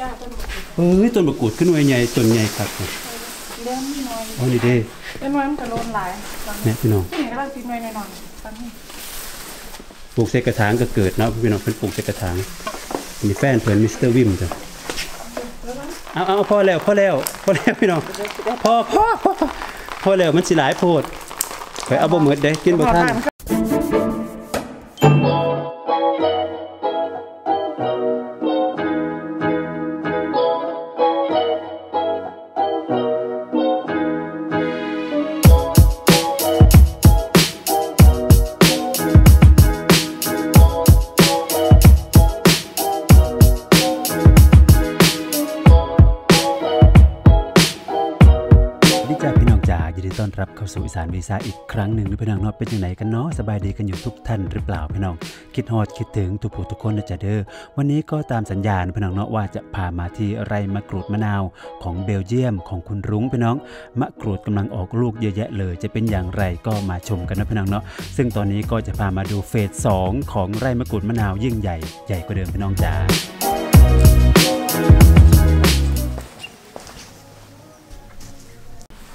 จ้าต้นมะกรูดเอ้ยต้นมะกรูดขึ้นหน่วยใหญ่ต้นใหญ่ครับเลี้ยงนี่น้อยอ๋อนี่เด้เป็นน้อยมันก็โลนหลายตอนนี้เนี่ยพี่น้องที่ไหนก็ได้ติดน้อยหน่อยๆตอนนี้ปลูกใส่กระถางก็เกิดเนาะพี่น้องเป็นปลูกใส่กระถางมีแฟนเพิ่นมิสเตอร์วิมจ้ะเอาเอาพอแล้วพอแล้วพอแล้วพี่น้องพอพอพอพอแล้วมันสิหลายโพดไปเอาบ่หมดเด้กินบ่ทัน สู่อีสานวีซ่าอีกครั้งหนึ่งนะพี่น้องเนาะเป็นยังไงกันเนาะสบายดีกันอยู่ทุกท่านหรือเปล่าพี่น้อง คิดฮอดคิดถึงทุกผู้ทุกคนนะจ๊ะเด้อวันนี้ก็ตามสัญญาณพี่น้องเนาะว่าจะพามาที่ไร่มะกรูดมะนาวของเบลเยียมของคุณรุ้งพี่น้องมะกรูดกำลังออกลูกเยอะแยะเลย จะเป็นอย่างไรก็มาชมกันนะพี่น้องเนาะซึ่งตอนนี้ก็จะพามาดูเฟสสองของไร่มะกรูดมะนาวยิ่งใหญ่ใหญ่กว่าเดิมพี่น้องจ๋า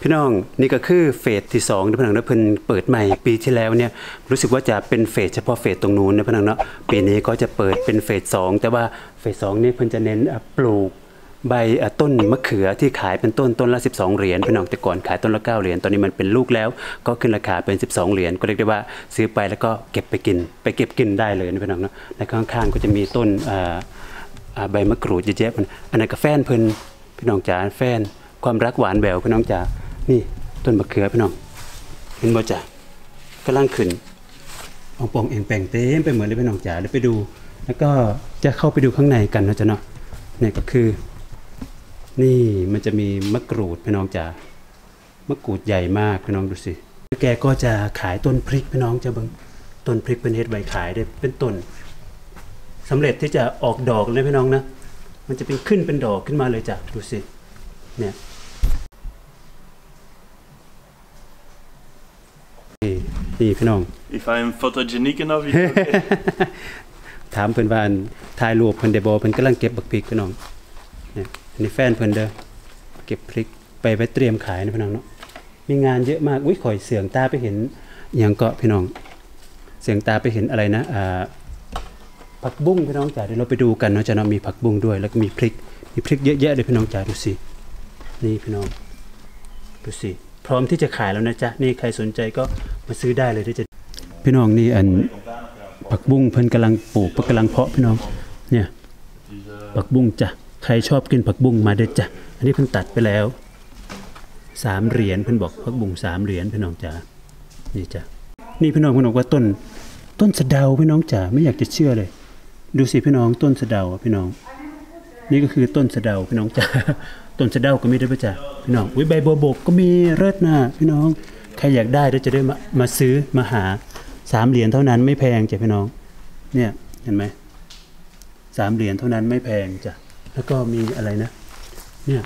พี่น้องนี่ก็คือเฟสที่2นะพี่น้องนะเพิ่นเปิดใหม่ปีที่แล้วเนี่ยรู้สึกว่าจะเป็นเฟสเฉพาะเฟสตรงนู้นนะพี่น้องเนาะปีนี้ก็จะเปิดเป็นเฟส2แต่ว่าเฟส2นี่เพิ่นจะเน้นปลูกใบต้นมะเขือที่ขายเป็นต้นต้นละ 12 เหรียญพี่น้องแต่ก่อนขายต้นละ 9 เหรียญตอนนี้มันเป็นลูกแล้ว ก็ขึ้นราคาเป็น 12 เหรียญก็เรียกได้ว่าซื้อไปแล้วก็เก็บไปกิน ไปเก็บกินได้เลยนะพี่น้องเนาะในข้างๆก็จะมีต้นใบมะกรูดเยอะแยะมันอันนั้นก็แฟนเพิ่นพี่น้องจ๋าแฟนความรักหวานแหววพี่น้องจ๋า นี่ต้นมะเขือพี่น้อง เห็นบ่จ๋ากำลังขึ้นองปองเองแปลงเต็มไปเหมดเลยพี่น้องจ๋าเดี๋ยวไปดู แล้วก็จะเข้าไปดูข้างในกันนะจ๊ะเนาะเนี่ยก็คือ นี่มันจะมีมะกรูดพี่น้องจ๋ามะกรูดใหญ่มากพี่น้องดูสิแกก็จะขายต้นพริกพี่น้องจะเบิ่งต้นพริกเป็นเฮ็ดใบขายได้เป็นต้นสำเร็จที่จะออกดอกเลยพี่น้องนะมันจะเป็นขึ้นเป็นดอกขึ้นมาเลยจ้ะดูสิเนี่ย นี่นี่พี่น้อง If I'm photogenic enough, it's okay. ถามเพิ่นว่าอันถ่ายรูปเพิ่นได้บ่เพิ่นกำลังเก็บบักพริกพี่น้องเนี่ยอันนี้แฟนเพิ่นเด้อเก็บพริกไปไว้เตรียมขายนะพี่น้องเนาะมีงานเยอะมากอุ้ยข่อยเสียงตาไปเห็นอหย่างเกาะพี่น้อง เสียงตาไปเห็นอะไรนะอ่าผักบุ้งพี่น้องจ๋าเดี๋ยวเราไปดูกันเนาะจะเนาะมีผักบุ้งด้วยแล้วก็มีพริกมีพริกเยอะแยะเลยพี่น้องจ๋าดูสินี่พี่น้องดูสิ พร้อมที่จะขายแล้วนะจ๊ะนี่ใครสนใจก็มาซื้อได้เลยที่จะพี่น้องนี่อันผักบุ้งเพิ่นกำลังปลูกเพิ่นกำลังเพาะพี่น้องเนี่ยผักบุ้งจ้ะใครชอบกินผักบุ้งมาเด้อจ้ะอันนี้เพิ่นตัดไปแล้วสามเหรียญเพิ่นบอกผักบุ้งสามเหรียญพี่น้องจ๋านี่จ้ะนี่พี่น้องเพิ่นบอกว่าต้น ต้นสะเดาพี่น้องจ๋าไม่อยากจะเชื่อเลย ดูสิพี่น้องต้นสะเดาพี่น้อง นี่ก็คือต้นสะเดาพี่น้องจ๋า ต้นสะเดาก็มีด้วยป่ะจ๊ะพี่น้องอุ้ยใบบัวบกก็มีเลิศนะพี่น้องใครอยากได้เดี๋ยวจะได้มามาซื้อมาหาสามเหรียญเท่านั้นไม่แพงจ้ะพี่น้อง เนี่ยเห็นไหมสามเหรียญเท่านั้นไม่แพงจ้ะแล้วก็มีอะไรนะ เนี่ย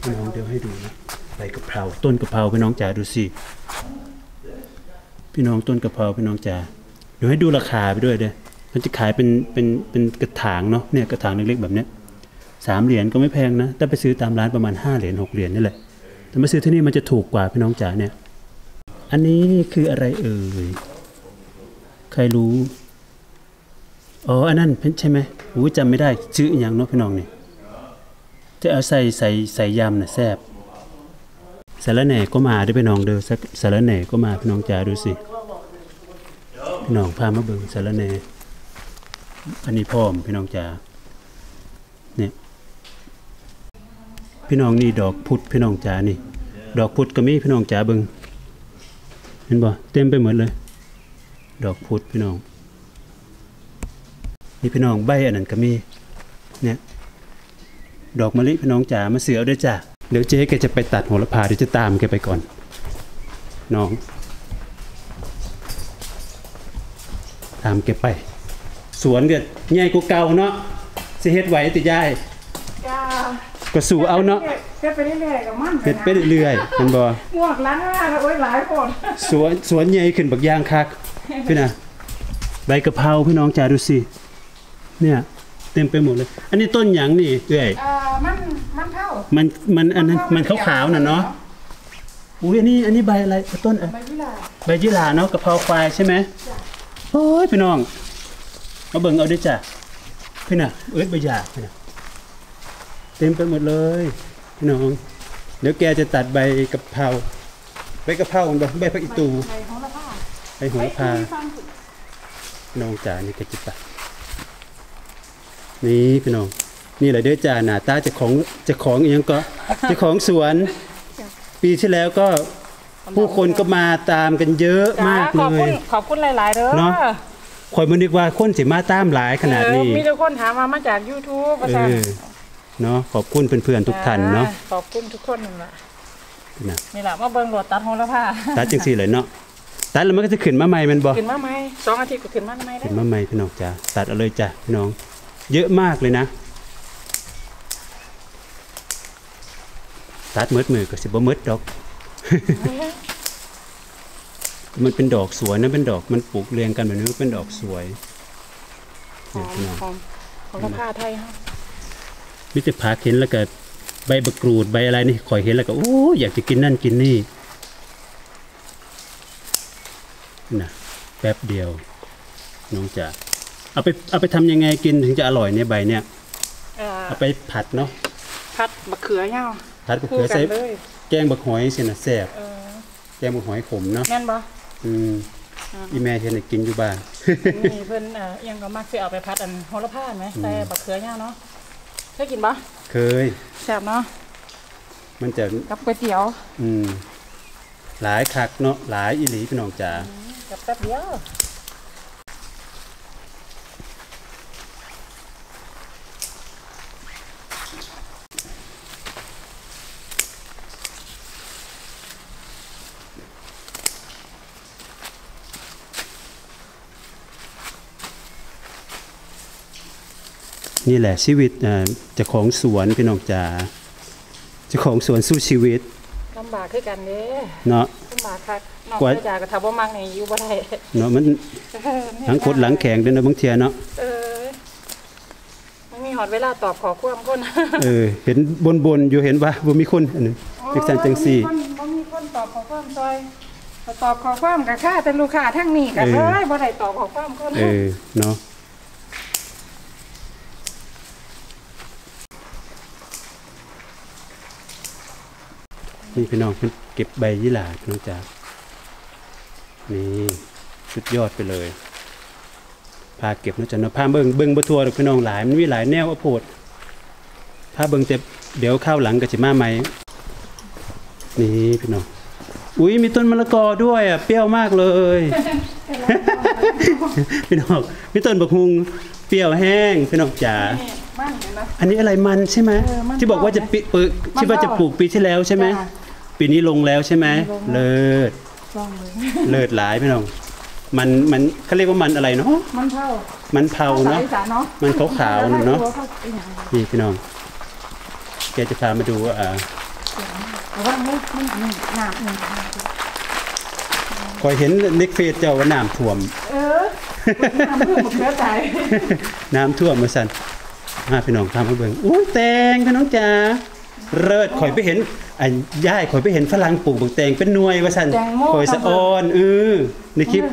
พี่น้องเดี๋ยวให้ดูนะใบกะเพราต้นกะเพราพี่น้องจ๋าดูสิพี่น้องต้นกะเพราพี่น้องจ๋าเดี๋ยวให้ดูราคาไปด้วยเด้อมันจะขายเป็นเป็นเป็นกระถางเนาะเนี่ยกระถางเล็กๆแบบเนี้ย สามเหรียญก็ไม่แพงนะถ้าไปซื้อตามร้านประมาณห้าเหรียญหกเหรียญนี่แหละแต่มาซื้อที่นี่มันจะถูกกว่าพี่น้องจ๋าเนี่ย อันนี้คืออะไรเอ่ยใครรู้อ๋ออันนั้นเป็นใช่ไหมหูจำไม่ได้ชื่ออย่างเนาะพี่น้องเนี่ยจะเอาใส่ใส่ใส่ยำน่ะแซ่บสารแหน่ก็มาด้วยพี่น้องเด้อสักสารแหน่ก็มาพี่น้องจ๋าดูสิพี่น้องพามาเบิ่งสารแหน่อันนี้พร้อมพี่น้องจ๋าเนี่ย พี่น้องนี่ดอกพุธพี่น้องจ๋านี่ ดอกพุธก็มีพี่น้องจ๋าเบิ่งเห็นบ่เต็มไปหมดเลย ดอกพุธพี่น้องนี่พี่น้องใบอันนั้นก็มีเนี่ยดอกมะลิพี่น้องจ๋ามาเสือเอาด้วยจ้ะเดี๋ยวเจ๊แกจะไปตัดโหระพาเดี๋ยวจะตามแกไปก่อน น้อง ตามแกไป สวนก็ใหญ่กว่าเก่าเนาะสิเฮ็ดไหวติยายจ้า ก็สู่เอาเนาะเฮ็ดไปเรื่อยๆกับมันเฮ็ดไปเรื่อยๆแมันบ่งวกหล้างหน้าแล้วโอ้ยหลายคนสวนสวนใหญ่ขึ้นบักอย่างคักพี่น่ะใบกะเพราพี่น้องจ๋าดูสิเนี่ยเต็มไปหมดเลย อันนี้ต้นหยังนี่เอ้ยเอ่อมันมันเท่ามันมันอันนั้นมันขาวๆน่ะเนาะอุ้ยอันนี้อันนี้ใบอะไรต้นอะใบยี่หร่าใบยี่หร่าเนาะกะเพราควายใช่ไหมโอ้ยพี่น้องมาเบิ่งเอาด้วยจ้ะพี่น่ะเอ้ยใบหยาพี่น่ะ เต็มไปหมดเลยพี่น้อง เดี๋ยวแกจะตัดใบกะเพราใบกะเพราของใบผักอีตูใบของละผ้าใบโหัวพาฟังพี่น้องจ๋านี่แกจิบปะนี่พี่น้อง นี่แหละเด้อจ้าหน้าตาเจะของเจะของอหยังก็เจะของสวน ปีที่แล้วก็ผู้คนก็มาตามกันเยอะมากขเลอบคุณยขอบคุณหลาย ๆเด้อเนาะข่อยมันนึกว่าคนสิมาตามหลายขนาดนี้เออมีแต่คนถามมามาจาก YouTube ว่าเอซั่นอ เนาะขอบคุณเพื่อนๆทุกท่านเนาะขอบคุณทุกคนนั่นล่ะนะนี่ล่ะมาเบิ่งรถตัดของละผ้าตัดจังซี่เลยเนาะตัดแล้วมันก็จะขึ้นมาใหม่แมันบ่ขึ้นมาไหมสองอาทิตย์ก็ขึ้นมาไหมได้ขึ้นมาใหม่พี่น้องจ้าตัดเอาเลยจ้ะพี่น้อง เยอะมากเลยนะตัดมืดมือก็สิบ่มืดดอก มันเป็นดอกสวยนะเป็นดอกมันปลูกเรียงกันแบบนี้มันเป็นดอกสวยหอมหอมของละผ้าไทยเฮา มิตรผักเห็นแล้วก็ใบมะกรูดใบอะไรนี่คอยเห็นแล้วก็โอ้อยากจะกินนั่นกินนี่นะแป๊บเดียวน้องจ๋าเอาไปเอาไปทำยังไงกินถึงจะอร่อยเนี่ยใบเนี่ยเอ่อเอาไปผัดเนาะผัดมะเขือยาวผัดมะคู่เขือกัใส่นเลยแกงบักหอยสินะแซ่บเออแกงบักหอยขมเนาะแม่นบ่อืมอีแม่เห็นให้กินอยู่บ้านนี่เพิ่นเอ่ออิหยังก็มักสิเอาไปผัดอันโหระพาไหมใส่มะเขือยาวเนาะ เคยกินบ่เคยแซ่บเนาะมันจะกับก๋วยเตี๋ยว อืมหลายคักเนาะหลายอีหลีพี่น้องจ๋ากับแป๊บเดียว นี่แหละชีวิตอ่าเจ้าของสวนพี่น้องจ๋าเจ้าของสวนสู้ชีวิตลำบากคือกันเด้เนาะลำบากคักนอกกว่าจากก็ถ้าบ่มักนี่อยู่บ่ได้เนาะมันหลังคดหลังแข็งเด้อเนาะบางเทียเนาะเออมันมีหอดเวลาตอบขอความคนเออเห็นบนๆอยู่เห็นว่าบ่มีคนอันนึงจังซั่นจังซี่บ่มีคนบ่มีคนตอบขอความซอยถ้าตอบขอความก็ค่าแต่ลูกค้าทั้งนี้ก็เออเอ้ยบ่ได้ตอบขอความคนเออเนาะ นี่พี่น้องเพิ่นเก็บใบยี่หร่าพี่น้องจ๋านี่สุดยอดไปเลยพาเก็บเนาะจ๊ะเนาะพาเบิ่งเบิ่งบ่ทั่วดอกพี่น้องหลายมันมีหลายแนวเอาโพดพาเบิ่งแต่เดี๋ยวข้าวหลังก็สิมาใหม่นี่พี่น้องอุ้ยมีต้นมะละกอด้วยอะเปรี้ยวมากเลยพี่น้องมีต้นบักฮุงเปรี้ยวแห้งพี่น้องจ๋านี่มันเห็นไหมอันนี้อะไรมันใช่ไหมเออมันที่บอกว่าจะปิปลูกมันที่ว่าจะเบาปลูกปีที่แล้วใช่ไหมจ้ะ ปีนี้ลงแล้วใช่ไหมลงแล้วเลิศลองเลยเลิศหลายพี่น้องมันมันเขาเรียกว่ามันอะไรเนาะมันเท่ามันเผาเนาะภษอีสเนาะมันขาวๆเนาะอีหยังนี่พี่น้องแกจะพามาดูว่าอ่าแต่ว่ามันมันมันน้ำนี่คอยเห็นเน็กเฟซเจ้าว่าน้ำท่วม เออน้ำเพื่อหมดเชื้อใจน้ำท่วมมาสั่นมาพี่น้องพามาเบิ่งอุ้ยแตงพี่น้องจ๋าเลิศข่อยไปเห็น อันย่ายข่อยไปเห็นฝรั่งปลูกบักแตงเป็นหน่วยว่าสั่นแตงโมข่อยสะออนเออในคลิป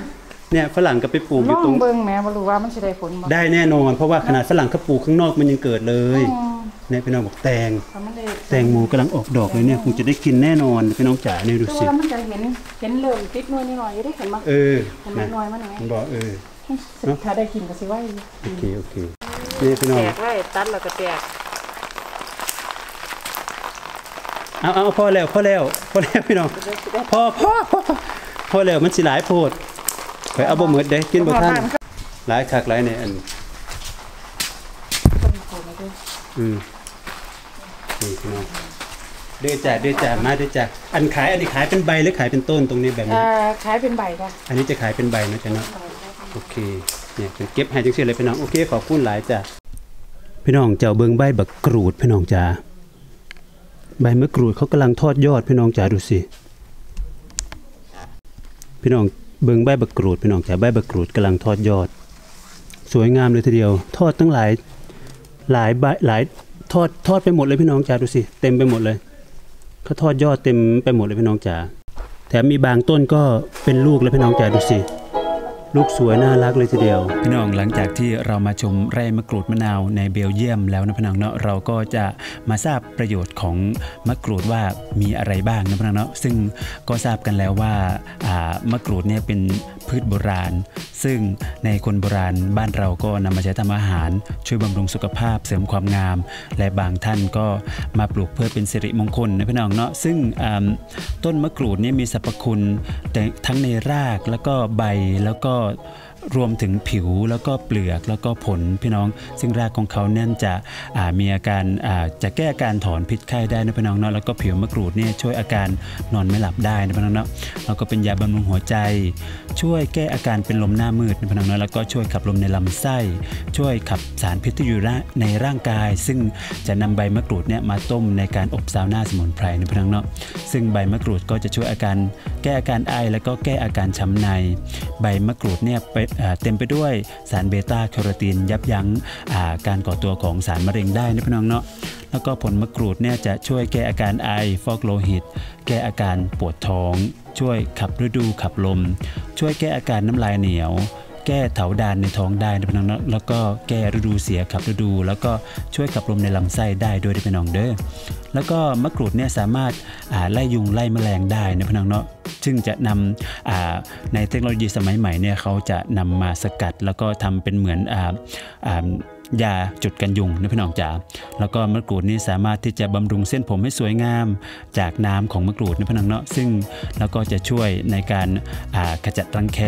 เนี่ยฝรั่งก็ไปปลูกอลยู่อตรงงเบิ่งแหม่บ่รู้ว่ามันสิได้ผลบ่ได้แน่นอนเพราะว่าขนาดฝรั่งเขาปลูกข้างนอกมันยังเกิดเลยอืมเนี่ยพี่น้องบอกแตงถ้ามันได้แตงโมกำลังออกดอกเลยเนี่ยคงจะได้กินแน่นอนพี่น้องจ๋าเนี่ยดูแต่สิว่ามันจะเห็นเห็นเริ่มติดหน่วยนิดหน่อยอยู่ได้เห็นมั้ยเออเห็นมันะนหน่วยมันไหนมันบอกเออเนอะถ้าได้กินก็สิว่าอยู่โอเคโอเคนี่พี่น้องแตกไว้ตัดแล้วก็แตก เอาเอาพอแล้วพอแล้วพอแล้วพี่น้องพอพอพอพอแล้วมันสิหลายโพดข่อยเอาบ่หมดเด้กินบ่ทันหลายคักหลายในอันต้นโขมาด้วยอืมนี่พี่น้องเด้อจ้าเด้อจ้ามาเด้อจ้าอันขายอันนี้ขายเป็นใบหรือขายเป็นต้นตรงนี้แบบนี้เอ่อขายเป็นใบค่ะอันนี้จะขายเป็นใบนะจ๊ะเนาะโอเคเนี่ยเป็นเก็บให้จังซี่เลยพี่น้องโอเคขอบคุณหลายจ้ะพี่น้องเจ้าเบิ่งใบบักกรูดพี่น้องจ้า ใบมะกรูดเขากำลังทอดยอดพี่น้องจ้าดูสิ พี่น้องเบิ่งใบบักรูดพี่น้องจ้าใบบักรูดกำลังทอดยอด สวยงามเลยทีเดียว ทอดตั้งหลายหลายใบหลายทอดทอดไปหมดเลยพี่น้องจ๋าดูสิเต็มไปหมดเลยเขาทอดยอดเต็มไปหมดเลยพี่น้องจ๋าแถมมีบางต้นก็เป็นลูกแล้วพี่น้องจ๋าดูสิ ลูกสวยน่ารักเลยทีเดียว พี่น้องหลังจากที่เรามาชมไร่มะกรูดมะนาวในเบลเยียมแล้วนะพี่น้องเนาะเราก็จะมาทราบประโยชน์ของมะกรูดว่ามีอะไรบ้างนะพี่น้องเนาะซึ่งก็ทราบกันแล้วว่าอ่ามะกรูดเนี่ยเป็น พืชโบราณ ซึ่งในคนโบราณบ้านเราก็นำมาใช้ทำอาหาร ช่วยบำรุงสุขภาพเสริมความงาม และบางท่านก็มาปลูกเพื่อเป็นสิริมงคลนะพี่น้องเนาะซึ่งต้นมะกรูดนี่มีสรรพคุณแต่ทั้งในรากแล้วก็ใบแล้วก็ รวมถึงผิวแล้วก็เปลือกแล้วก็ผลพี่น้อง ซึ่งรากของเขาเนี่ยจะมีอาการาจะแก้อาการถอนพิษไข้ได้นะพี่น้องเนาะแล้วก็ผิวมะกรูดเนี่ยช่วยอาการนอนไม่หลับได้นะพี่น้องเนาะแล้วก็เป็นยาบำรุงหัวใจ ช่วยแก้อาการเป็นลมหน้ามืดนะพี่น้องเนาะแล้วก็ช่วยขับลมในลำไส้ ช่วยขับสารพิษที่อยู่ในร่างกาย ซึ่งจะนำใบมะกรูดเนี่ยมาต้มในการอบซาวน่าสมุนไพรนะพี่น้องเนาะซึ่งใบมะกรูดก็จะช่วยอาการแก้อาการไอแล้วก็แก้อาการช้ำใน ใบมะกรูดเนี่ยไปเต็มไปด้วยสารเบต้าแคโรทีนยับยั้งการก่อตัวของสารมะเร็งได้นะพี่น้องเนาะแล้วก็ผลมะกรูดเนี่ยจะช่วยแก้อาการไอฟอกโลหิต แก้อาการปวดท้อง ช่วยขับฤดูขับลม ช่วยแก้อาการน้ำลายเหนียว แก้เถาดานในท้องได้นะพี่น้องเนาะแล้วก็แก้ฤดูเสียขับฤดู แล้วก็ช่วยขับลมในลำไส้ได้ด้วยนะพี่น้องเด้อแล้วก็มะกรูดเนี่ยสามารถไล่ยุงไล่แมลงได้นะพี่น้องเนาะซึ่งจะนำในเทคโนโลยีสมัยใหม่เนี่ยเขาจะนำมาสกัดแล้วก็ทำเป็นเหมือนอ ยาจุดกันยุงนะพี่น้องจ๋าแล้วก็มะกรูดนี่สามารถที่จะบำรุงเส้นผมให้สวยงาม จากน้ำของมะกรูดนะพี่น้องเนาะซึ่งแล้วก็จะช่วยในการขจัดรังแค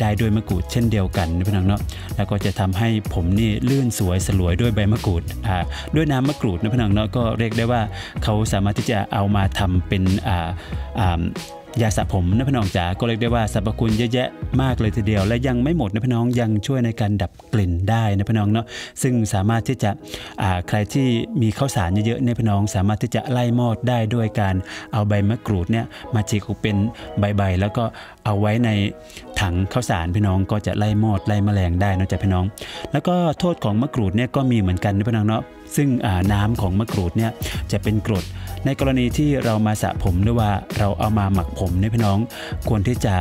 ได้ด้วยมะกรูดเช่นเดียวกันนะพี่น้องเนาะแล้วก็จะทำให้ผมนี่ลื่นสวยสลวยด้วยใบมะกรูดด้วยน้ำมะกรูดนะพี่น้องเนาะก็เรียกได้ว่าเขาสามารถที่จะเอามาทำเป็นอ่า ยาสระผมนะพี่น้องจ๋าก็เรียกได้ว่าสรรพคุณเยอะแยะมากเลยทีเดียว และยังไม่หมดนะพี่น้องยังช่วยในการดับกลิ่นได้นะพี่น้องเนาะซึ่งสามารถที่จะใครที่มีข้าวสารเยอะๆเนี่ยพี่น้องสามารถที่จะไล่มอดได้ด้วยการเอาใบมะกรูดเนี่ยมาฉีกออกเป็นใบๆแล้วก็เอาไว้ในถังข้าวสารพี่น้องก็จะไล่มอดไล่แมลงได้นะจ๊ะพี่น้อง แล้วก็โทษของมะกรูดเนี่ยก็มีเหมือนกันนะพี่น้องเนาะ ซึ่งน้ำของมะกรูดเนี่ยจะเป็นกรด ในกรณีที่เรามาสระผมหรือว่าเราเอามาหมักผมเนี่ยพี่น้องควรที่จะ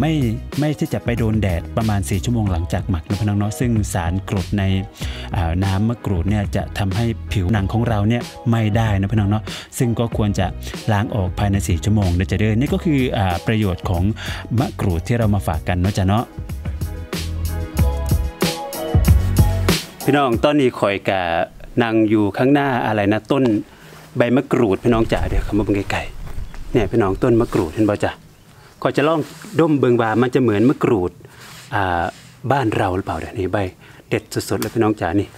ไม่ไม่ที่จะไปโดนแดดประมาณ 4 ชั่วโมงหลังจากหมักนะพี่น้องเนาะซึ่งสารกรดในน้ำมะกรูดเนี่ยจะทำให้ผิวหนังของเราเนี่ยไม่ได้นะพี่น้องเนาะซึ่งก็ควรจะล้างออกภายใน 4 ชั่วโมงเดี๋ยวจะเดินนี่ก็คืออประโยชน์ของมะกรูดที่เรามาฝากกันเนาะจ้ะเนาะพี่น้องตอนนี้ข่อยกะ นั่งอยู่ข้างหน้าอะไรนะต้นใบมะกรูดพี่น้องจ๋าเดี๋ยวเขามาเบิ่งไกลๆเนี่ยพี่น้องต้นมะกรูดเห็นบ่จ๊ะข่อยจะลองด้มเบิ่งว่ามันจะเหมือนมะกรูดอ่าบ้านเราหรือเปล่าเดี๋ยวนี้ใบเด็ดสดๆเลยพี่น้องจ๋านี่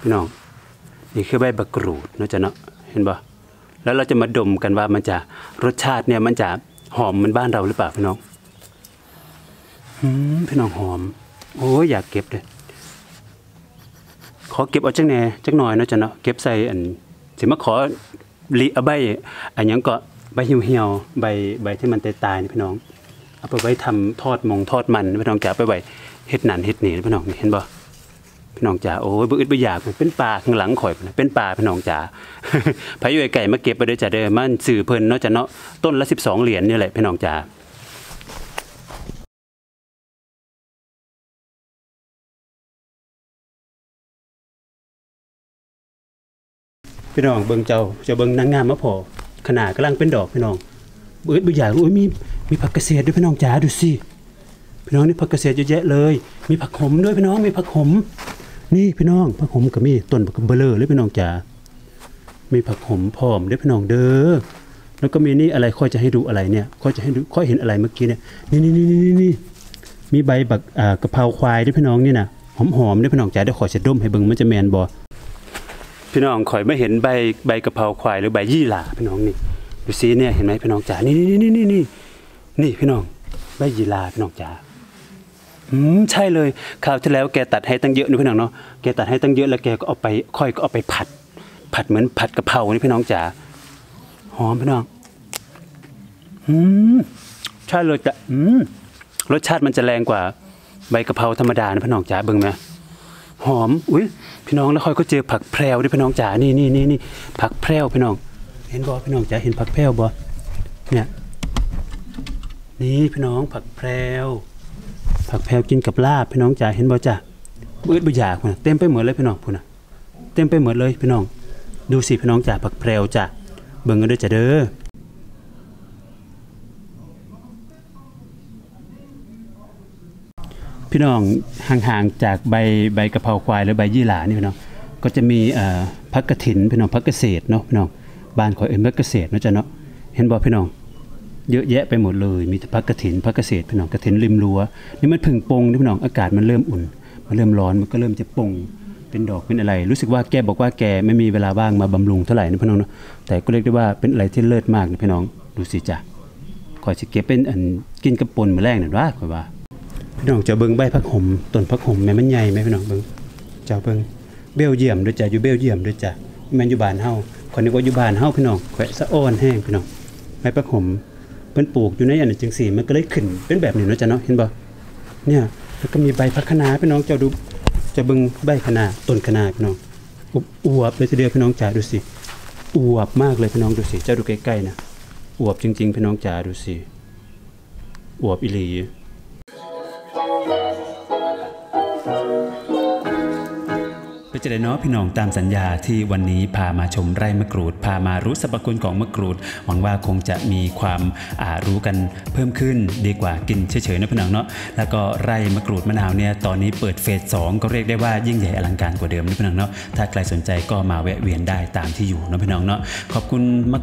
พี่น้องนี่คือใบมะกรูดเนาะจ๊ะเนาะเห็นบ่แล้วเราจะมาดมกันว่ามันจะรสชาติเนี่ยมันจะหอมเหมือนบ้านเราหรือเปล่าพี่น้องพี่น้องหอม โอ้ยอยากเก็บเลย ขอเก็บเอาจังแหน่จักหน่อยเนาะจ้ะเนาะเก็บใส่อันสิมาขอลิเอาใบอันยังก็ใบเหี่ยวๆใบใบที่มันตายๆนี่พี่น้องเอาไปไว้ทำทอดมงทอดมันพี่น้องจ๋าไปไว้เฮ็ดนั่นเฮ็ดนี่พี่น้องเห็นบ่พี่น้องจ๋าโอ้ยบ่อึดบ่อยากเป็นป่าข้างหลังข่อยเป็นป่าพี่น้องจ๋าไผอยู่ไกลมาเก็บไปเด้อจ้ะเด้อมันซื้อเพิ่นเนาะจ้ะเนาะต้นละ 12 เหรียญนี่แหละพี่น้องจ๋า พี่น้องเบิ่งเจ้าเจ้าเบิ่งนางงามมาพอขนาดกำลังเป็นดอกพี่น้องเบิดบ่อยากโอ้ยมีมีผักเกษตรด้วยพี่น้องจ๋าดูสิพี่น้องนี่ผักเกษตรเยอะแยะเลย มีผักขมด้วยพี่น้องมีผักขม นี่พี่น้องผักขมก็มีต้นผักเบลอเลยพี่น้องจ๋ามีผักขมพร้อมด้วยพี่น้องเด้อแล้วก็มีนี่อะไรค่อยจะให้ดูอะไรเนี่ยค่อยจะให้ดูค่อยเห็นอะไรเมื่อกี้เนี่ยนี่นี่นี่นี่นี่มีใบบักอ่ากะเพราควายด้วยพี่น้องนี่นะหอมๆด้วยพี่น้องจ๋าเดี๋ยวขอจะดมให้เบิ่งมันจะแมนบ่ พี่น้องข่อยไม่เห็นใบใบกะเพราควายหรือใบยี่หร่าพี่น้องนี่ดูซิเนี่ยเห็นไหมพี่น้องจ๋านี่นี่นี่นี่นี่นี่พี่น้องใบยี่หร่าพี่น้องจ๋าอืมใช่เลยคราวที่แล้วแกตัดให้ตั้งเยอะนี่พี่น้องเนาะแกตัดให้ตั้งเยอะแล้วแกก็เอาไปค่อยก็เอาไปผัด ผัดเหมือนผัดกะเพรานี่พี่น้องจ๋าหอมพี่น้องอืมใช่เลยจ้ะอืมรสชาติมันจะแรงกว่าใบกะเพราธรรมดานะพี่น้องจ๋าเบิ่งไหม หอมอุ้ยพี่น้องแล้วค่อยก็เจอผักแพรวด้วยพี่น้องจ๋านี่นี่นี่นี่ผักแพรวพี่น้อง เห็นบ่พี่น้องจ๋าเห็นผักแพรวบ่เนี่ยนี่พี่น้องผักแพรวผักแพรวกินกับลาบพี่น้องจ๋าเห็นบ่จ้ะบืดบ่อยากพุ่นเต็มไปหมดเลยพี่น้องพุ่นนะเต็มไปหมดเลยพี่น้อง ดูสิพี่น้องจ๋าผักแพรวจ้ะเบิ่งกันด้วยจ้ะเด้อ พี่น้องห่างๆจากใบใบกะเพราควายหรือใบยี่หร่านี่พี่น้องก็จะมีพักกระถินพี่น้องพักเกษตรเนาะพี่น้องบ้านขอยเอ็นพักเกษตรนะจ้ะเนาะเห็นบ่พี่น้อง เยอะแยะไปหมดเลย มีพักกระถินพักเกษตรพี่น้องกระถินริมรั้วนี่มันพึ่งปงนี่พี่น้องอากาศมันเริ่มอุ่น มันเริ่มร้อนมันก็เริ่มจะปงเป็นดอกเป็นอะไร รู้สึกว่าแกบอกว่าแกไม่มีเวลาว่างมาบำรุงเท่าไหร่นะพี่น้องเนาะแต่ก็เรียกได้ว่าเป็นอะไรที่เลิศมากนะพี่น้องดูสิจ้ะขอยสิเก็บเป็นอันกินกับปนมื้อแรกนั่นว่าข่อยว่า พี่น้องเจะเบิ่งใบพักหมต้นพักหมแม่มันใหญ่ไหมพี่น้องเบิ่งเจ้าเบิ่งเบลเยียมด้วยจ้ะอยู่เบลเยียมด้วยจ้ะแม่นอยู่บ้านเฮาคนนึกว่าอยู่บ้านเฮาพี่น้องแขวะสะอ้อนแห้งพี่น้องใบพักหอมเพิ่นปลูกอยู่ในอันจังซี่มันก็เลยขึ้นเป็นแบบนี้เนาะจ้ะเนาะเห็นบ่เนี่ยแล้วก็มีใบพักคะน้าพี่น้องเจ้าดูเจะเบิ่งใบคะน้าต้นคะน้าพี่น้องอวบอวบเลยทีเดียวพี่น้องจ๋าดูสิอวบมากเลยพี่น้องดูสิเจ้าดูใกล้ๆนะอวบจริงๆพี่น้องจ๋าดูสิอวบอีหลี เป็นจะได้เนาะพี่น้องตามสัญญาที่วันนี้พามาชมไร่มะกรูด พามารู้สรรพคุณของมะกรูด หวังว่าคงจะมีความอ่ารู้กันเพิ่มขึ้นดีกว่ากินเฉยๆนะพี่น้องเนาะแล้วก็ไร่มะกรูดมะนาวเนี่ยตอนนี้เปิดเฟสสองก็เรียกได้ว่ายิ่งใหญ่อลังการกว่าเดิมนะพี่น้องเนาะถ้าใครสนใจก็มาแวะเวียนได้ตามที่อยู่นะพี่น้องเนาะขอบคุณ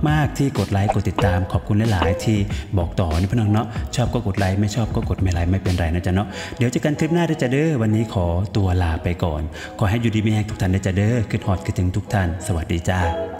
มาก ๆ ที่กดไลค์กดติดตาม ขอบคุณหลายๆที่บอกต่อนะพี่น้องเนาะชอบก็กดไลค์ไม่ชอบก็กดไม่ไลค์ไม่เป็นไรนะจ๊ะเนาะเดี๋ยวเจอกันคลิปหน้าด้วยจ้ะเด้อวันนี้ขอตัวลาไปก่อน ขอให้อยู่ดีมีงทุกท่านนะจ๊ะเด้อคืดฮอดคือถึงทุกท่าน สวัสดีจ้า